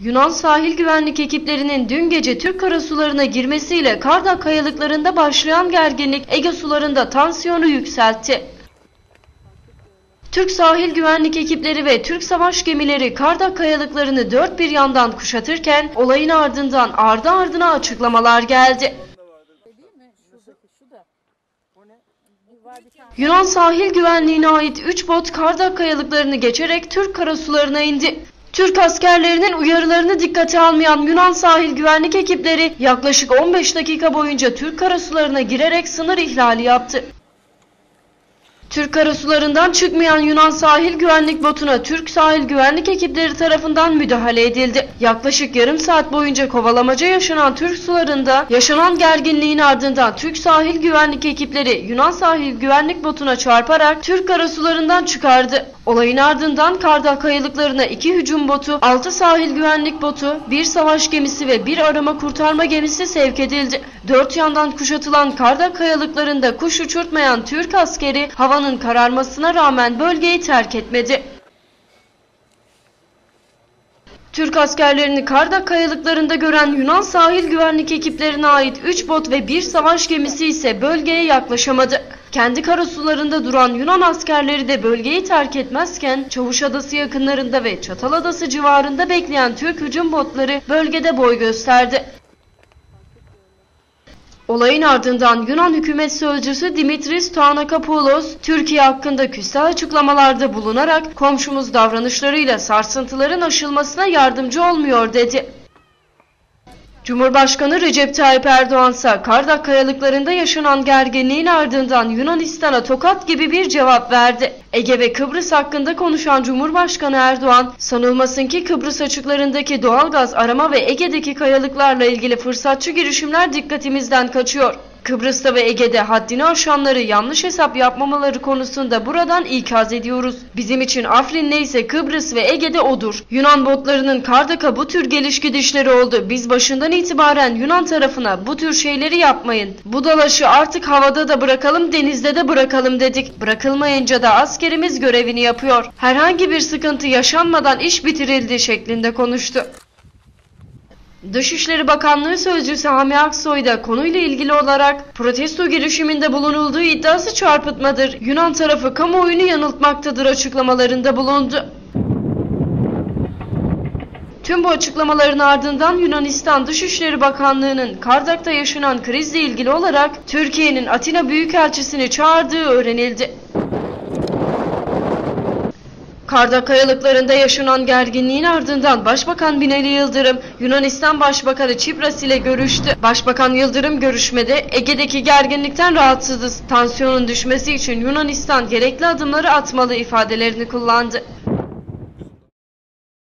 Yunan sahil güvenlik ekiplerinin dün gece Türk karasularına girmesiyle Kardak kayalıklarında başlayan gerginlik Ege sularında tansiyonu yükseltti. Türk sahil güvenlik ekipleri ve Türk savaş gemileri Kardak kayalıklarını dört bir yandan kuşatırken olayın ardından ardı ardına açıklamalar geldi. Yunan sahil güvenliğine ait 3 bot Kardak kayalıklarını geçerek Türk karasularına indi. Türk askerlerinin uyarılarını dikkate almayan Yunan sahil güvenlik ekipleri yaklaşık 15 dakika boyunca Türk karasularına girerek sınır ihlali yaptı. Türk karasularından çıkmayan Yunan sahil güvenlik botuna Türk sahil güvenlik ekipleri tarafından müdahale edildi. Yaklaşık yarım saat boyunca kovalamaca yaşanan Türk sularında yaşanan gerginliğin ardından Türk sahil güvenlik ekipleri Yunan sahil güvenlik botuna çarparak Türk karasularından çıkardı. Olayın ardından Kardak kayalıklarına iki hücum botu, 6 sahil güvenlik botu, bir savaş gemisi ve bir arama kurtarma gemisi sevk edildi. Dört yandan kuşatılan Kardak kayalıklarında kuş uçurtmayan Türk askeri havanın kararmasına rağmen bölgeyi terk etmedi. Türk askerlerini Kardak kayalıklarında gören Yunan sahil güvenlik ekiplerine ait 3 bot ve bir savaş gemisi ise bölgeye yaklaşamadı. Kendi karasularında duran Yunan askerleri de bölgeyi terk etmezken Çavuşadası yakınlarında ve Çataladası civarında bekleyen Türk hücum botları bölgede boy gösterdi. Olayın ardından Yunan hükümet sözcüsü Dimitris Toanakopoulos, Türkiye hakkında küstah açıklamalarda bulunarak komşumuz davranışlarıyla sarsıntıların aşılmasına yardımcı olmuyor dedi. Cumhurbaşkanı Recep Tayyip Erdoğan ise Kardak kayalıklarında yaşanan gerginliğin ardından Yunanistan'a tokat gibi bir cevap verdi. Ege ve Kıbrıs hakkında konuşan Cumhurbaşkanı Erdoğan, sanılmasın ki Kıbrıs açıklarındaki doğalgaz arama ve Ege'deki kayalıklarla ilgili fırsatçı girişimler dikkatimizden kaçıyor. Kıbrıs'ta ve Ege'de haddini aşanları yanlış hesap yapmamaları konusunda buradan ikaz ediyoruz. Bizim için Afrin neyse Kıbrıs ve Ege'de odur. Yunan botlarının Kardak'a bu tür geliş gidişleri oldu. Biz başından itibaren Yunan tarafına bu tür şeyleri yapmayın. Bu dalaşı artık havada da bırakalım denizde de bırakalım dedik. Bırakılmayınca da askerimiz görevini yapıyor. Herhangi bir sıkıntı yaşanmadan iş bitirildi şeklinde konuştu. Dışişleri Bakanlığı Sözcüsü Hami Aksoy da konuyla ilgili olarak protesto girişiminde bulunulduğu iddiası çarpıtmadır. Yunan tarafı kamuoyunu yanıltmaktadır açıklamalarında bulundu. Tüm bu açıklamaların ardından Yunanistan Dışişleri Bakanlığı'nın Kardak'ta yaşanan krizle ilgili olarak Türkiye'nin Atina Büyükelçisini çağırdığı öğrenildi. Kardak kayalıklarında yaşanan gerginliğin ardından Başbakan Binali Yıldırım, Yunanistan Başbakanı Çipras ile görüştü. Başbakan Yıldırım görüşmede Ege'deki gerginlikten rahatsızız, tansiyonun düşmesi için Yunanistan gerekli adımları atmalı ifadelerini kullandı.